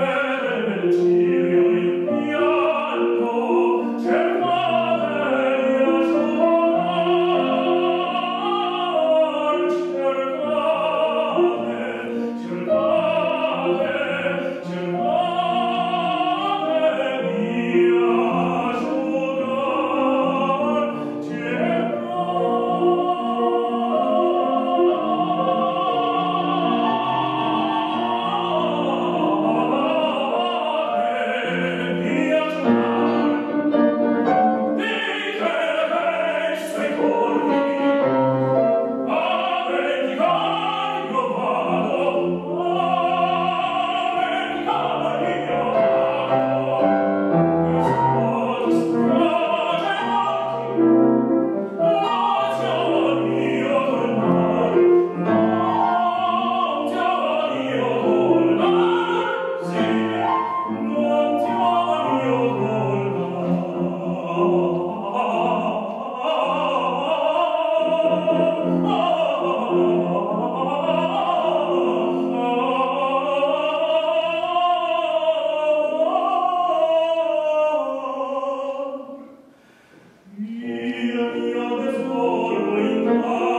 vere Lord is all in all.